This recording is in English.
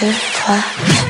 deux, trois.